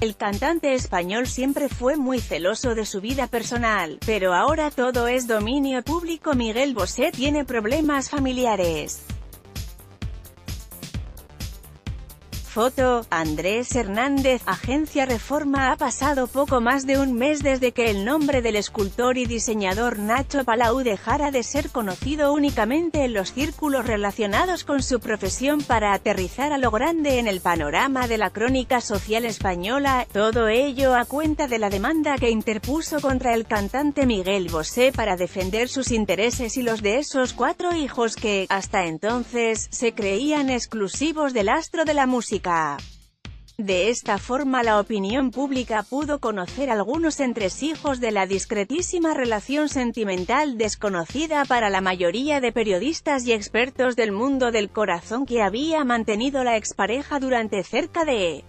El cantante español siempre fue muy celoso de su vida personal, pero ahora todo es dominio público Miguel Bosé tiene problemas familiares. Foto, Andrés Hernández, Agencia Reforma Ha pasado poco más de un mes desde que el nombre del escultor y diseñador Nacho Palau dejara de ser conocido únicamente en los círculos relacionados con su profesión para aterrizar a lo grande en el panorama de la crónica social española, todo ello a cuenta de la demanda que interpuso contra el cantante Miguel Bosé para defender sus intereses y los de esos cuatro hijos que, hasta entonces, se creían exclusivos del astro de la música. De esta forma la opinión pública pudo conocer algunos entresijos de la discretísima relación sentimental desconocida para la mayoría de periodistas y expertos del mundo del corazón que había mantenido la expareja durante cerca de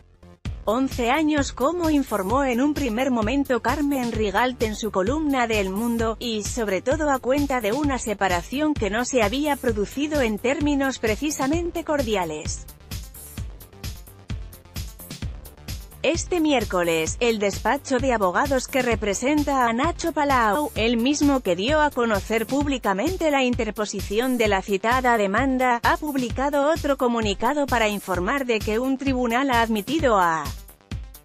11 años como informó en un primer momento Carmen Rigalt en su columna de El Mundo, y sobre todo a cuenta de una separación que no se había producido en términos precisamente cordiales. Este miércoles, el despacho de abogados que representa a Nacho Palau, el mismo que dio a conocer públicamente la interposición de la citada demanda, ha publicado otro comunicado para informar de que un tribunal ha admitido a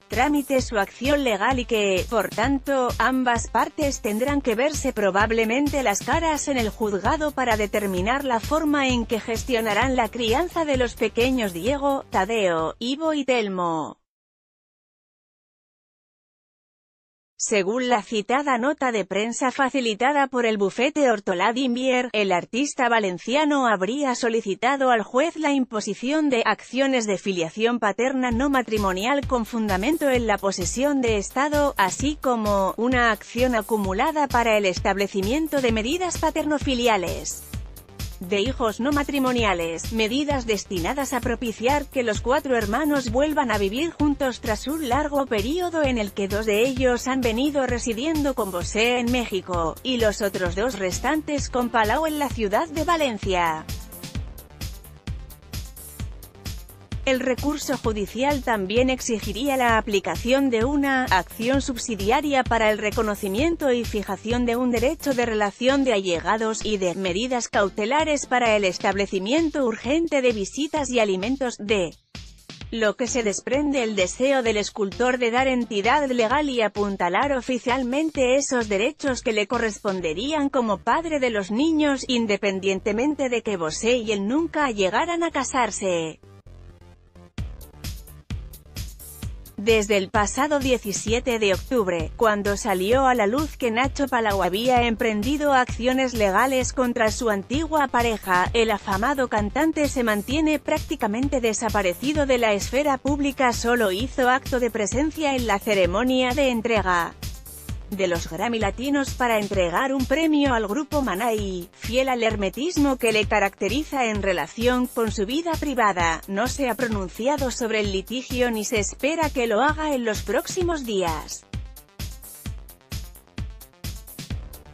trámite su acción legal y que, por tanto, ambas partes tendrán que verse probablemente las caras en el juzgado para determinar la forma en que gestionarán la crianza de los pequeños Diego, Tadeo, Ivo y Telmo. Según la citada nota de prensa facilitada por el bufete Hortolá Dimbier, el artista valenciano habría solicitado al juez la imposición de acciones de filiación paterna no matrimonial con fundamento en la posesión de Estado, así como una acción acumulada para el establecimiento de medidas paternofiliales de hijos no matrimoniales, medidas destinadas a propiciar que los cuatro hermanos vuelvan a vivir juntos tras un largo periodo en el que dos de ellos han venido residiendo con Bosé en México, y los otros dos restantes con Palau en la ciudad de Valencia. El recurso judicial también exigiría la aplicación de una acción subsidiaria para el reconocimiento y fijación de un derecho de relación de allegados y de medidas cautelares para el establecimiento urgente de visitas y alimentos de lo que se desprende el deseo del escultor de dar entidad legal y apuntalar oficialmente esos derechos que le corresponderían como padre de los niños, independientemente de que Bosé y él nunca llegaran a casarse. Desde el pasado 17 de octubre, cuando salió a la luz que Nacho Palau había emprendido acciones legales contra su antigua pareja, el afamado cantante se mantiene prácticamente desaparecido de la esfera pública. Solo hizo acto de presencia en la ceremonia de entrega de los Grammy Latinos para entregar un premio al grupo Manai, fiel al hermetismo que le caracteriza en relación con su vida privada, no se ha pronunciado sobre el litigio ni se espera que lo haga en los próximos días.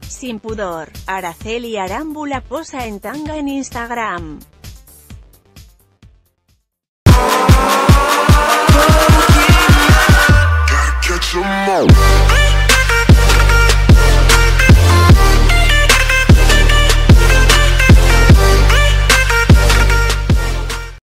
Sin pudor, Araceli Arámbula posa en tanga en Instagram.